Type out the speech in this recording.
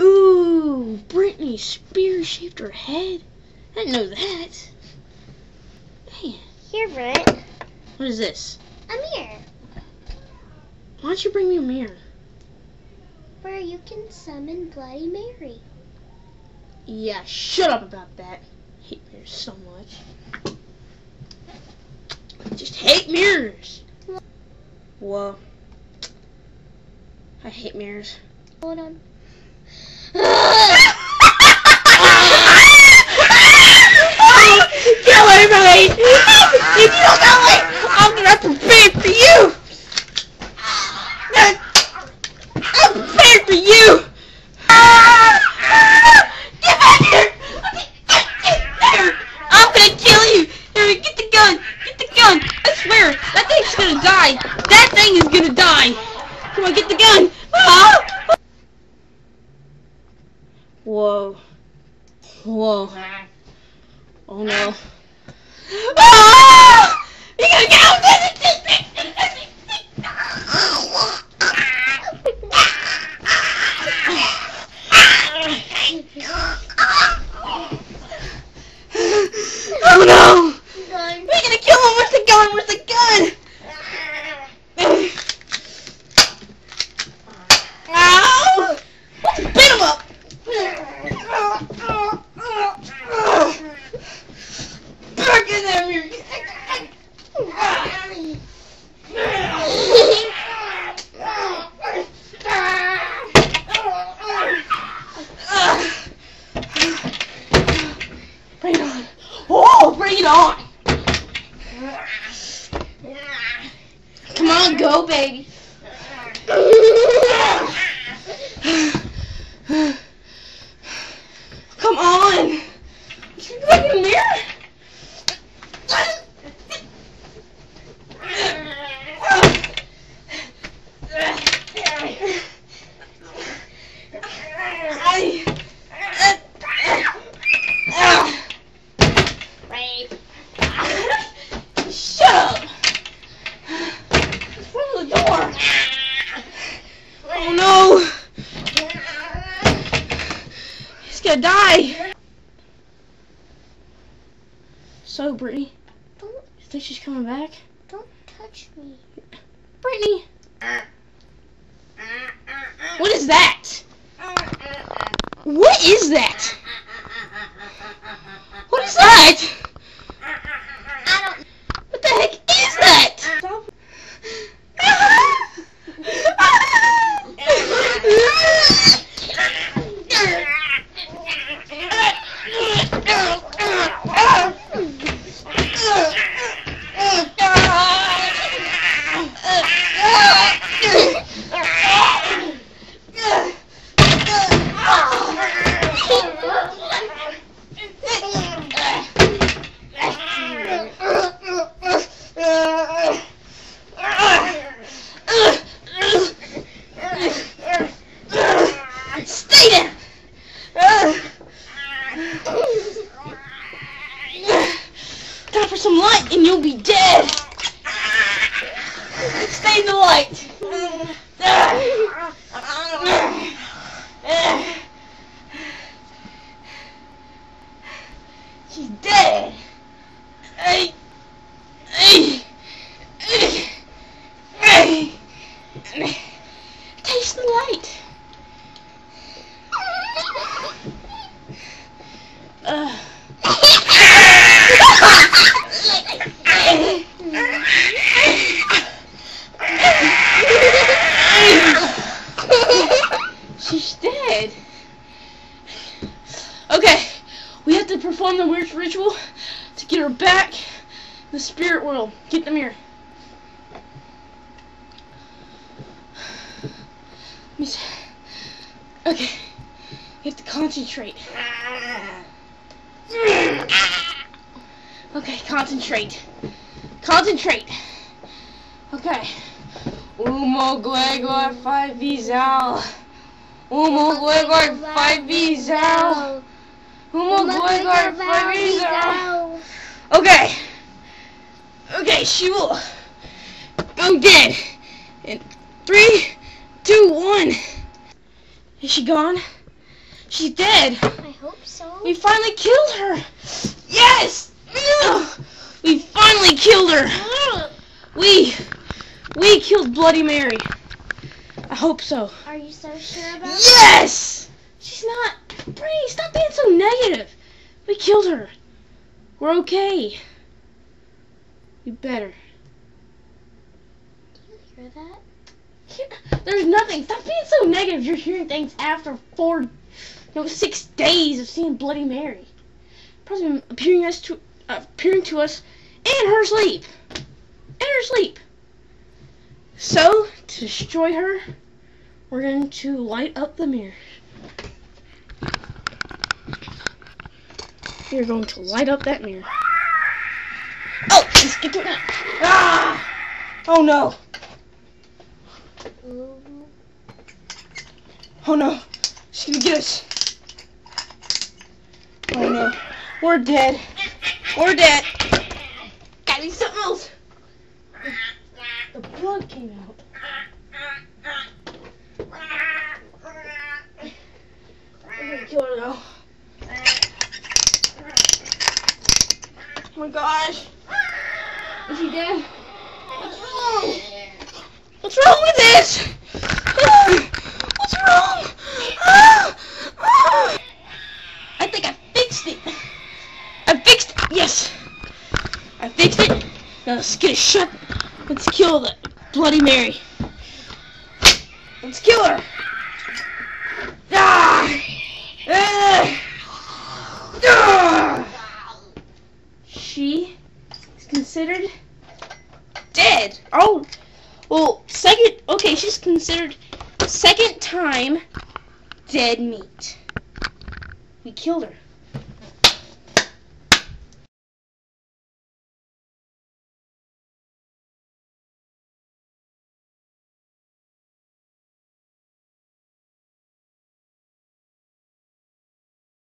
Ooh, Britney Spears shaved her head. I didn't know that. Man, Here, Brent. what is this? A mirror Why don't you bring me a mirror? where you can summon Bloody Mary. Yeah, shut up about that. I hate mirrors so much. I just hate mirrors. Whoa. I hate mirrors. Hold on. Kill! Um, if you don't know it, I'm gonna prepare for you! I'm prepared for you! Get back here! I'm gonna kill you! Here, get the gun! Get the gun! I swear, that thing's gonna die! That thing is gonna die! Come on, get the gun! Whoa. Whoa. Oh no. Ah! You gotta get out of Oh no! We're gonna kill him! Where's the gun? Where's the gun? Ow! Beat him up! Back in there! Bring it on! Oh, bring it on! Come on, go, baby! Come on! Should we look in the mirror? Rape. Shut up! In front of the door! Oh no! He's gonna die! So, Brittany, Don't, you think she's coming back? don't touch me. Brittany! Uh, uh, uh, what is that? What is that? What is that? I don't. What the heck is that? Stay there! Time for some light and you'll be dead! Stay in the light! She's dead! Hey! Hey! Hey! Hey! Taste the light! Uh. She's dead. Okay, we have to perform the weird ritual to get her back in the spirit world. Get the mirror. Okay, you have to concentrate. Okay, concentrate. Concentrate. Okay. Umo Gregor 5 Zal. Umo Gregor 5 Zal. Umo Gregor 5 Zal. Okay. Okay, she will go dead. In three, two, one. Is she gone? She's dead. I hope so. We finally killed her. Yes. We finally killed her. We we killed Bloody Mary. I hope so. Are you so sure about Yes. She's not. Bree, stop being so negative. We killed her. We're okay. You better. Do you hear that? There's nothing. Stop being so negative. You're hearing things after four, you know, six days of seeing Bloody Mary. Probably appearing us to uh, appearing to us in her sleep. In her sleep. So to destroy her, we're going to light up the mirror. We're going to light up that mirror. Oh, let's get to it now. Ah! Oh no. Oh no, she's gonna get us. Oh no, we're dead. We're dead. Gotta be something else. The blood came out. We're gonna kill her though. Oh my gosh. Is she dead? What's wrong? What's wrong with this? What's wrong? I think I fixed it. I fixed it. Yes. I fixed it. Now let's get it shut. Let's kill the Bloody Mary. Let's kill her. Ah. Ah. Ah. She considered dead. Oh. Well, second. Okay, she's considered second time dead meat. We killed her.